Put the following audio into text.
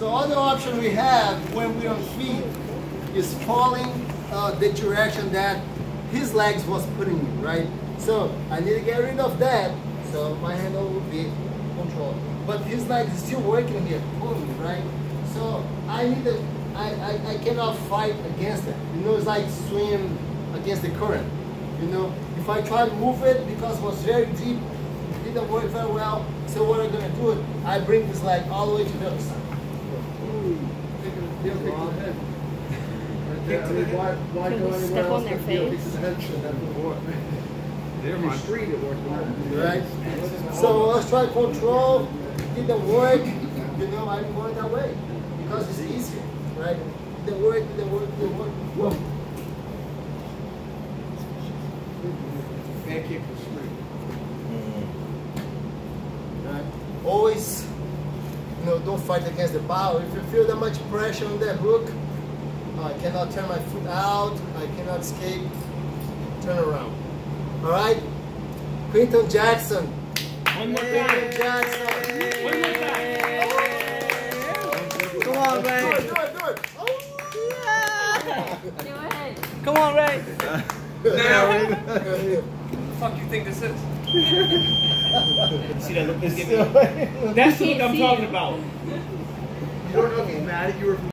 So other option we have when we're on feet is following uh, the direction that his legs was putting me, right? So I need to get rid of that. So my handle will be controlled. But his leg is still working here, pulling right? So I need to, I, I, I cannot fight against it. You know, it's like swim against the current. You know, if I try to move it because it was very deep, it didn't work very well. So what I'm gonna do, I bring this leg all the way to the other side. Kick to the head. Kick to the. Why, why Can go we anywhere step else on their but kick to face? the head should have worked. Never In the street it worked. right? So let's try control, didn't work, you know, I'm going that way because it's easier, right? Didn't work, didn't work, didn't work. Whoa. Can't kick the street. Mm. Right? Always, you know, don't fight against the power. If you feel that much pressure on that hook, I cannot turn my foot out, I cannot escape, turn around. All right? Quinton Jackson. One more Quinton time. Jackson. One more time. Come on, Do it, Ray. do it, do it. Oh. Do it. Come on, Ray. Now, fuck you think this is? See that look? Let's get me. That's the look I'm talking about. You don't know if he's mad at you or if